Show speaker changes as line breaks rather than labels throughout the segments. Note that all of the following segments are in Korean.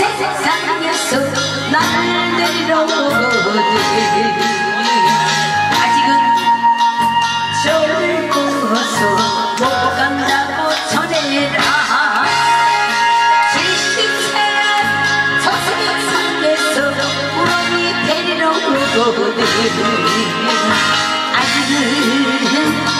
세상에서 나를 데리러 아직은 저를 보고서 못 간다고 전해라. 진심세 서세상에서 우렁이 데리러 오거든. 아직은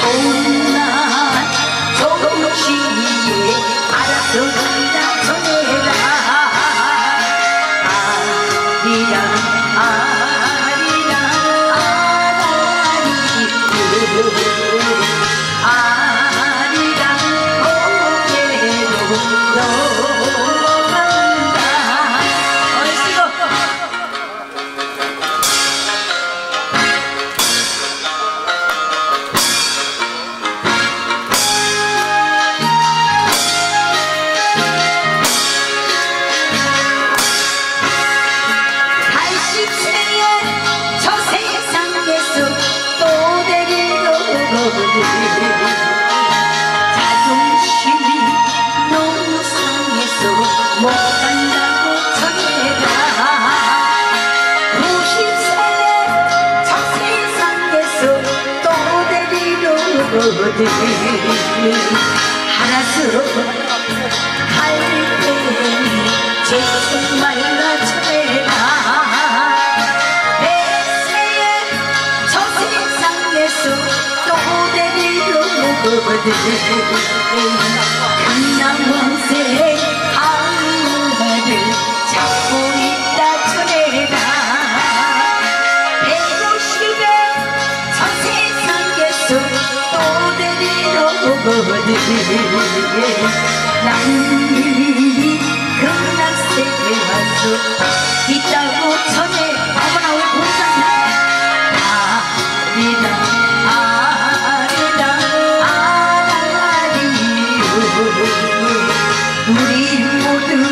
told 어디 알아서 갈때 정말 나처해라 내세에 저세상에서 또 내리러 오거든 강남원 보거든 남이 극락세계 와서 있다고 전에 어머나 왜 보자 아리라 아리라 아라리요 우리 모두